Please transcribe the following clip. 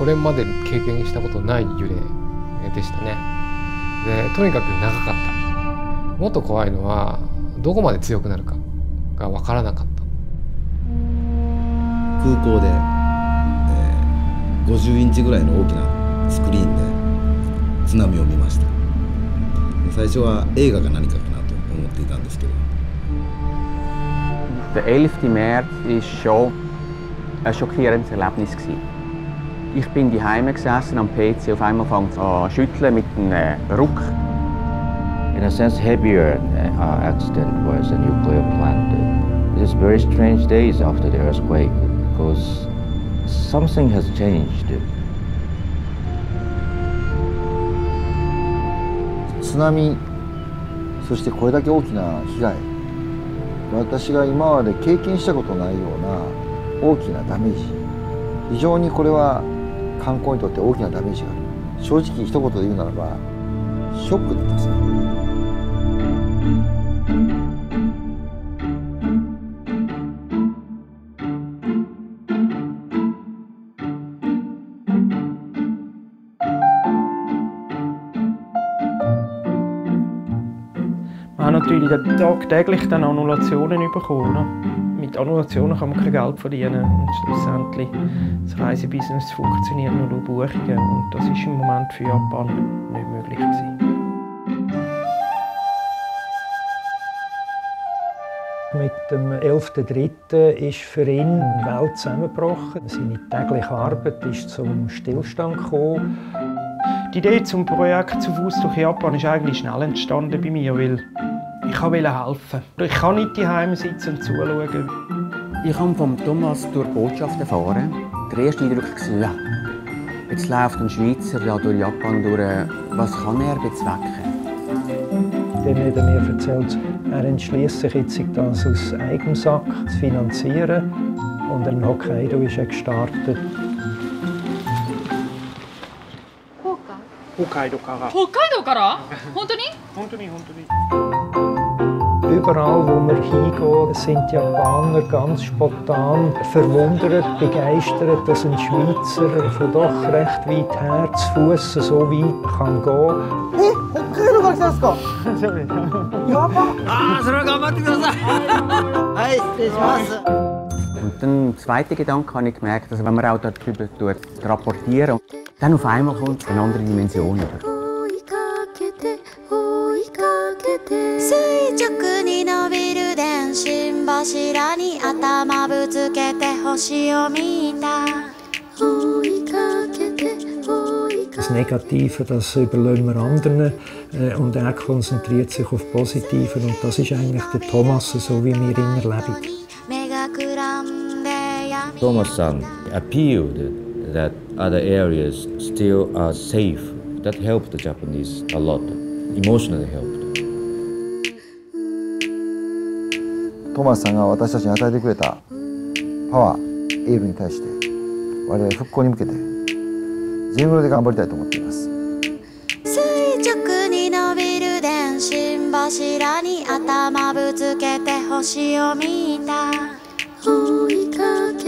これまで経験したことない揺れでしたねでとにかく長かったもっと怖いのはどこまで強くなるかが分からなかった空港で、えー、50インチぐらいの大きなスクリーンで津波を見ました最初は映画か何かかなと思っていたんですけど Der 11. März war schon ein schockierendes Erlebnis. Ich bin daheim gesessen am PC, auf einmal fängt es an zu schütteln mit einem Ruck. In a sense, heavier uh, accident was a nuclear plant. It is very strange days after the earthquake because something has changed. 津波そしてこれだけ大きな被害私が今まで経験したことないような大きなダメージ非常にこれは観光にとって大きなダメージがある正直一言で言うならばショックですね natürlich tagtäglich dann Annulationen bekommen. Mit Annulationen kann man kein Geld verdienen und schlussendlich das Reisebusiness funktioniert nur durch Buchungen und das ist im Moment für Japan nicht möglich gewesen. Mit dem 11.3. ist für ihn die Welt zusammengebrochen. Seine tägliche Arbeit ist zum Stillstand gekommen. Die Idee zum Projekt «Zu Fuß durch Japan» ist eigentlich schnell entstanden bei mir, weil ich wollte helfen. Ich kann nicht daheim sitzen und zuschauen. Ich habe von Thomas durch Botschaft erfahren. Der erste Eindruck war, ja, jetzt läuft ein Schweizer ja durch Japan durch. Was kann er bezwecken? Dann hat er mir erzählt, er entschließt sich jetzt, das aus eigenem Sack zu finanzieren. Und in Hokkaido ist er gestartet. Hokkaido から。北海道から本当に本当に本当に。 Überall, wo wir hingehen, sind die Japaner ganz spontan verwundert, begeistert, dass ein Schweizer von doch recht weit her zu Fuß so weit kann gehen. Kann. Und dann im zweiten Gedanke habe ich gemerkt, dass wenn man auch darüber rapportieren, dann auf einmal kommt eine andere Dimension über. 柱に頭ぶつけて星を見た Das Negative, das überlassen wir anderen äh, und er konzentriert sich auf Positive und das ist eigentlich der Thomas, so wie wir ihn erleben. Thomas-san appealed that other areas still are safe. That helped the Japanese a lot, emotionally helped. トーマスさんが私たちに与えてくれたパワーエールに対して我々復興に向けて全力で頑張りたいと思っています。垂直に伸びる電信柱に頭ぶつけて星を見た。追いかけ